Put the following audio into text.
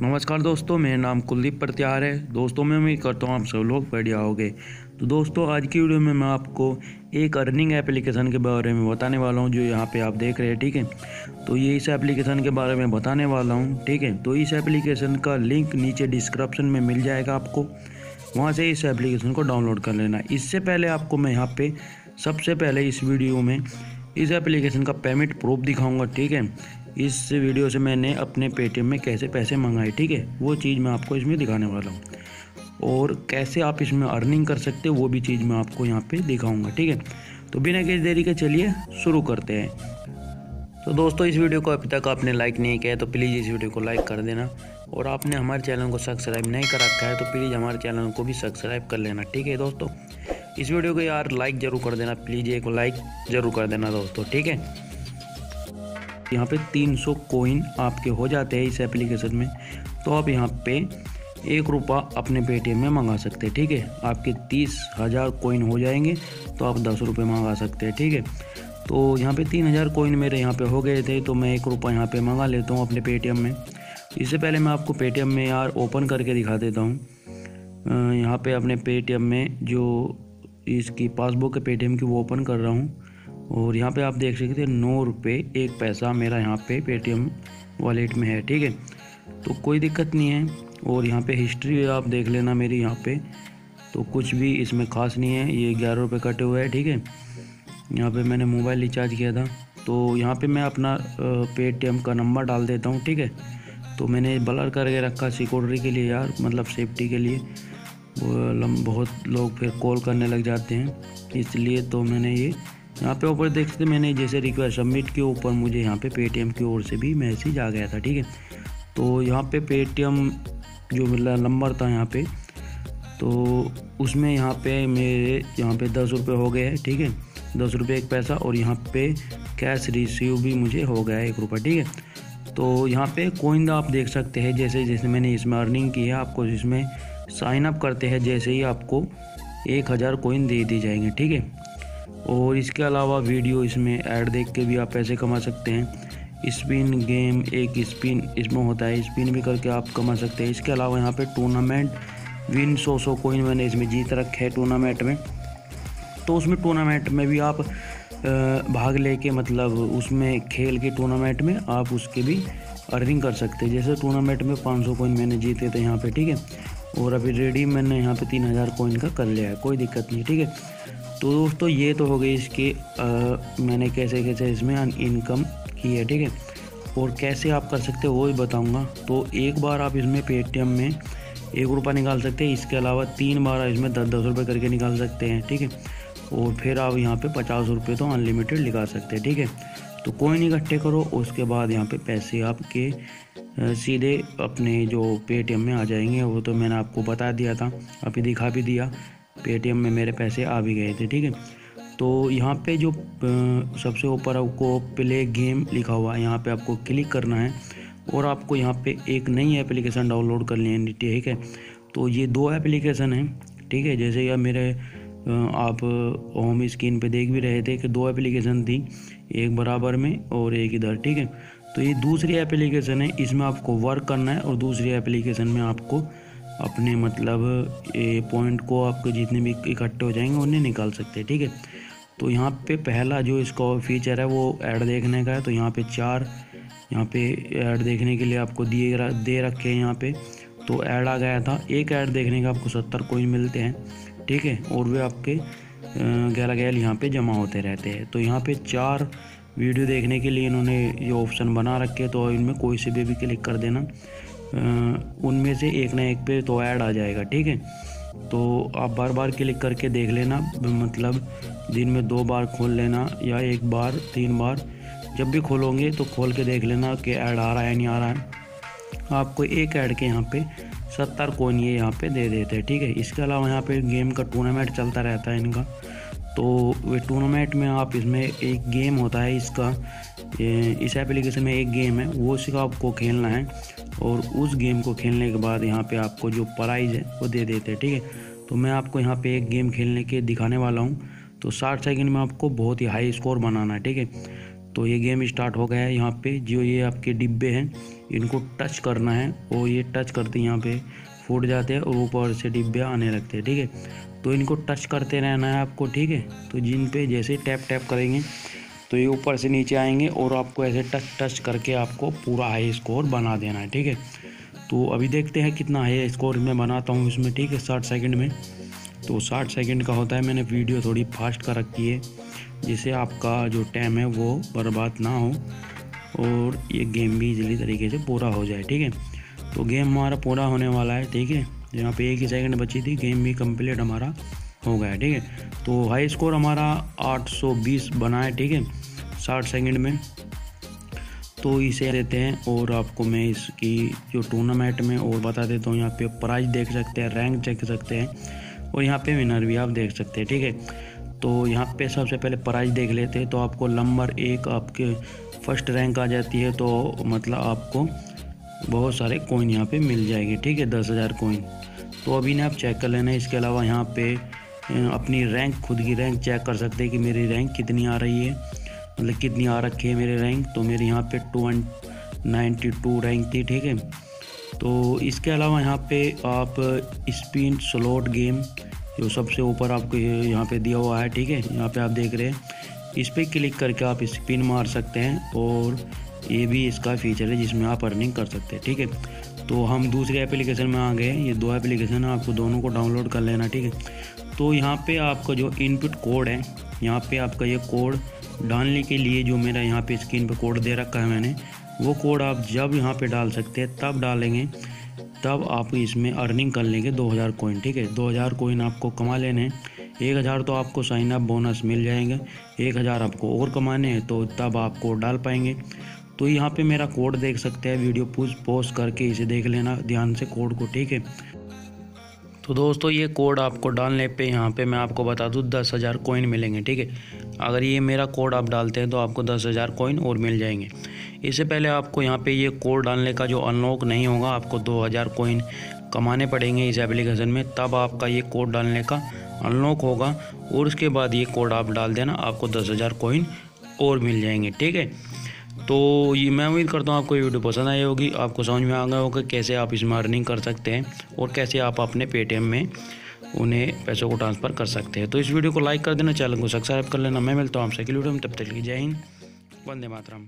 नमस्कार दोस्तों, मेरा नाम कुलदीप प्रत्यार है। दोस्तों, मैं उम्मीद करता हूँ आप सब लोग बढ़िया होंगे। तो दोस्तों, आज की वीडियो में मैं आपको एक अर्निंग एप्लीकेशन के बारे में बताने वाला हूँ, जो यहाँ पे आप देख रहे हैं, ठीक है? तो ये इस एप्लीकेशन के बारे में बताने वाला हूँ, ठीक है? तो इस एप्लीकेशन का लिंक नीचे डिस्क्रिप्शन में मिल जाएगा आपको। वहाँ से इस एप्लीकेशन को डाउनलोड कर लेना। इससे पहले आपको मैं यहाँ पर सबसे पहले इस वीडियो में इस एप्लीकेशन का पेमेंट प्रूफ दिखाऊँगा, ठीक है? इस वीडियो से मैंने अपने पेटीएम में कैसे पैसे मंगाए, ठीक है? वो चीज़ मैं आपको इसमें दिखाने वाला हूँ। और कैसे आप इसमें अर्निंग कर सकते हो, वो भी चीज़ मैं आपको यहाँ पे दिखाऊँगा, ठीक है? तो बिना किसी देरी के चलिए, शुरू करते हैं। तो दोस्तों, इस वीडियो को अभी तक आपने लाइक नहीं किया है तो प्लीज़ इस वीडियो को लाइक कर देना। और आपने हमारे चैनल को सब्सक्राइब नहीं कर रखा है तो प्लीज़ हमारे चैनल को भी सब्सक्राइब कर लेना, ठीक है दोस्तों? इस वीडियो को यार लाइक ज़रूर कर देना प्लीज़ एक लाइक ज़रूर कर देना दोस्तों, ठीक है? यहाँ पे 300 कोइन आपके हो जाते हैं इस एप्लीकेशन में तो आप यहाँ पे एक रुपया अपने पेटीएम में मंगा सकते हैं, ठीक है? आपके तीस हज़ार कोइन हो जाएँगे तो आप दस रुपये मंगा सकते हैं, ठीक है? तो यहाँ पे तीन हज़ार कोइन मेरे यहाँ पे हो गए थे तो मैं एक रुपया यहाँ पे मंगा लेता हूँ अपने पेटीएम में। इससे पहले मैं आपको पेटीएम में यार ओपन करके दिखा देता हूँ। यहाँ पे अपने पेटीएम में जो इसकी पासबुक है पेटीएम की, वो ओपन कर रहा हूँ। और यहाँ पे आप देख सकते हैं नौ रुपये एक पैसा मेरा यहाँ पे पेटीएम वॉलेट में है, ठीक है? तो कोई दिक्कत नहीं है और यहाँ पे हिस्ट्री आप देख लेना मेरी यहाँ पे। तो कुछ भी इसमें ख़ास नहीं है, ये ग्यारह रुपये कटे हुए हैं, ठीक है? यहाँ पे मैंने मोबाइल रिचार्ज किया था। तो यहाँ पे मैं अपना पेटीएम का नंबर डाल देता हूँ, ठीक है? तो मैंने ब्लर करके रखा सिक्योरिटी के लिए यार मतलब सेफ्टी के लिए। बहुत लोग फिर कॉल करने लग जाते हैं। इसलिए तो मैंने ये यहाँ पे ऊपर देख सकते मैंने जैसे रिक्वेस्ट सबमिट के ऊपर मुझे यहाँ पे पेटीएम की ओर से भी मैसेज आ गया था, ठीक है? तो यहाँ पे पेटीएम जो मेरा नंबर था यहाँ पे तो उसमें यहाँ पे मेरे यहाँ पे दस रुपये हो गए हैं, ठीक है? दस रुपये एक पैसा और यहाँ पे कैश रिसीव भी मुझे हो गया है एक रुपये, ठीक है? तो यहाँ पे कोइन आप देख सकते हैं, जैसे जैसे मैंने इसमें अर्निंग की है, आपको इसमें साइन अप करते हैं, जैसे ही आपको एक हज़ार कोइन दे दी जाएँगे, ठीक है? और इसके अलावा वीडियो इसमें ऐड देख के भी आप पैसे कमा सकते हैं। स्पिन गेम एक स्पिन इसमें होता है, स्पिन भी करके आप कमा सकते हैं। इसके अलावा यहाँ पे टूर्नामेंट, विन सौ सौ कोइन मैंने इसमें जीत रखे है टूर्नामेंट में। तो उसमें टूर्नामेंट में भी आप भाग लेके मतलब उसमें खेल के टूर्नामेंट में आप उसके भी अर्निंग कर सकते हैं। जैसे टूर्नामेंट में 500 कोइन मैंने जीते थे यहाँ पे, ठीक है? और अभी रेडी मैंने यहाँ पे 3000 कोइन का कर लिया है, कोई दिक्कत नहीं, ठीक है? तो दोस्तों, ये तो हो गई इसकी मैंने कैसे कैसे इसमें इनकम की है, ठीक है? और कैसे आप कर सकते हो, वो भी बताऊँगा। तो एक बार आप इसमें पेटीएम में एक रुपया निकाल सकते हैं, इसके अलावा तीन बार इसमें दस दस रुपये करके निकाल सकते हैं, ठीक है? और फिर आप यहाँ पे पचास रुपये तो अनलिमिटेड निकाल सकते हैं, ठीक है? तो कोई नहीं, इकट्ठे करो, उसके बाद यहाँ पे पैसे आपके सीधे अपने जो पेटीएम में आ जाएँगे, वो तो मैंने आपको बता दिया था अभी दिखा भी दिया। पेटीएम में मेरे पैसे आ भी गए थे, ठीक है? तो यहाँ पे जो सबसे ऊपर आपको प्ले गेम लिखा हुआ है, यहाँ पे आपको क्लिक करना है और आपको यहाँ पे एक नई एप्लीकेशन डाउनलोड करनी है, ठीक है? तो ये दो एप्लीकेशन हैं, ठीक है? जैसे यह मेरे आप होम स्क्रीन पे देख भी रहे थे कि दो एप्लीकेशन थी, एक बराबर में और एक इधर, ठीक है? तो ये दूसरी एप्लीकेशन है, इसमें आपको वर्क करना है और दूसरी एप्लीकेशन में आपको अपने मतलब ये पॉइंट को आपके जितने भी इकट्ठे हो जाएँगे, उन्हें निकाल सकते हैं, ठीक है? तो यहाँ पे पहला जो इसका फीचर है, वो ऐड देखने का है। तो यहाँ पे चार, यहाँ पे ऐड देखने के लिए आपको दिए दे रखे हैं यहाँ पे। तो ऐड आ गया था। एक ऐड देखने का आपको सत्तर कोइन मिलते हैं, ठीक है? और वे आपके गैला गैल यहाँ पे जमा होते रहते हैं। तो यहाँ पे चार वीडियो देखने के लिए इन्होंने ये ऑप्शन बना रखे तो इनमें कोई से भी क्लिक कर देना। उनमें से एक ना एक पे तो ऐड आ जाएगा, ठीक है? तो आप बार बार क्लिक करके देख लेना मतलब दिन में दो बार खोल लेना या एक बार, तीन बार, जब भी खोलोगे तो खोल के देख लेना कि ऐड आ रहा है नहीं आ रहा है। आपको एक ऐड के यहाँ पे सत्तर कोइन ये यहाँ पे दे देते हैं, ठीक है? इसके अलावा यहाँ पे गेम का टूर्नामेंट चलता रहता है इनका। तो वे टूर्नामेंट में आप इसमें एक गेम होता है इसका। इस एप्लीकेशन में एक गेम है, वो इसका आपको खेलना है और उस गेम को खेलने के बाद यहाँ पे आपको जो प्राइज़ है, वो दे देते हैं, ठीक है? तो मैं आपको यहाँ पे एक गेम खेलने के दिखाने वाला हूँ। तो साठ सेकंड में आपको बहुत ही हाई स्कोर बनाना है, ठीक है? तो ये गेम स्टार्ट हो गया है यहाँ पे। जो ये आपके डिब्बे हैं, इनको टच करना है और ये टच करते यहाँ पे। फूट जाते हैं और ऊपर से डिब्बे आने लगते हैं, ठीक है? तो इनको टच करते रहना है आपको, ठीक है? तो जिन पे जैसे टैप टैप करेंगे तो ये ऊपर से नीचे आएँगे और आपको ऐसे टच टच करके आपको पूरा हाई स्कोर बना देना है, ठीक है? तो अभी देखते हैं कितना हाई स्कोर मैं बनाता हूँ इसमें, ठीक है? साठ सेकेंड में। तो साठ सेकेंड का होता है, मैंने वीडियो थोड़ी फास्ट कर रखी है, जिससे आपका जो टाइम है वो बर्बाद ना हो और ये गेम भी इजीली तरीके से पूरा हो जाए, ठीक है? तो गेम हमारा पूरा होने वाला है, ठीक है? यहाँ पे एक ही सेकंड बची थी गेम भी कंप्लीट हमारा हो गया, ठीक है? तो हाई स्कोर हमारा 820 बना है, ठीक है? 60 सेकंड में। तो इसे देते हैं और आपको मैं इसकी जो टूर्नामेंट में और बता देता हूँ, यहाँ पे प्राइज देख सकते हैं रैंक देख सकते हैं और यहाँ पे विनर भी आप देख सकते हैं, ठीक है? तो यहाँ पे सबसे पहले प्राइज देख लेते हैं तो आपको नंबर एक आपके फ़र्स्ट रैंक आ जाती है तो मतलब आपको बहुत सारे कोइन यहाँ पे मिल जाएँगे, ठीक है, दस हज़ार कोइन तो अभी ना आप चेक कर लेना, इसके अलावा यहाँ पे अपनी रैंक खुद की रैंक चेक कर सकते हैं कि मेरी रैंक कितनी आ रही है। मतलब कितनी आ रखी है मेरी रैंक तो मेरी यहाँ पे टू नाइन्टी टू रैंक थी, ठीक है। तो इसके अलावा यहाँ पे आप स्पिन स्लॉट गेम जो सबसे ऊपर आपको यहाँ पे दिया हुआ है, ठीक है, यहाँ पे आप देख रहे हैं। इस पर क्लिक करके आप स्पिन मार सकते हैं और ये भी इसका फीचर है जिसमें आप अर्निंग कर सकते हैं, ठीक है? तो हम दूसरी एप्लीकेशन में आ गए ये दो एप्लीकेशन है, आपको दोनों को डाउनलोड कर लेना, ठीक है? तो यहाँ पे आपका जो इनपुट कोड है, यहाँ पे आपका ये कोड डालने के लिए जो मेरा यहाँ पे स्क्रीन पे कोड दे रखा है मैंने, वो कोड आप जब यहाँ पे डाल सकते हैं, तब डालेंगे, तब आप इसमें अर्निंग कर लेंगे 2000 कोइन ठीक है? 2000 कोइन आपको कमा लेने हैं। एक हज़ार तो आपको साइन अप बोनस मिल जाएँगे, एक हज़ार आपको और कमाने हैं तो तब आप कोड डाल पाएँगे। तो यहाँ पे मेरा कोड देख सकते हैं, वीडियो पूछ पोस्ट करके इसे देख लेना, ध्यान से कोड को, ठीक है? तो दोस्तों, ये कोड आपको डालने पे यहाँ पे मैं आपको बता दूँ, दस हज़ार कोइन मिलेंगे, ठीक है? अगर ये मेरा कोड आप डालते हैं तो आपको दस हज़ार कोइन और मिल जाएँगे। इससे पहले आपको यहाँ पे ये कोड डालने का जो अनलॉक नहीं होगा, आपको दो हज़ार कोइन कमाने पड़ेंगे इस एप्लीकेशन में, तब आपका ये कोड डालने का अनलॉक होगा, और उसके बाद ये कोड आप डाल देना, आपको दस हज़ार कोइन और मिल जाएँगे, ठीक है? तो ये मैं उम्मीद करता हूँ आपको ये वीडियो पसंद आई होगी। आपको समझ में आ गया होगा कैसे आप इसमें अर्निंग कर सकते हैं और कैसे आप अपने पेटीएम में उन्हें पैसों को ट्रांसफ़र कर सकते हैं। तो इस वीडियो को लाइक कर देना, चैनल को सब्सक्राइब कर लेना। मैं मिलता हूँ आपसे अगली वीडियो में। तब तक जय हिंद, वंदे मातरम।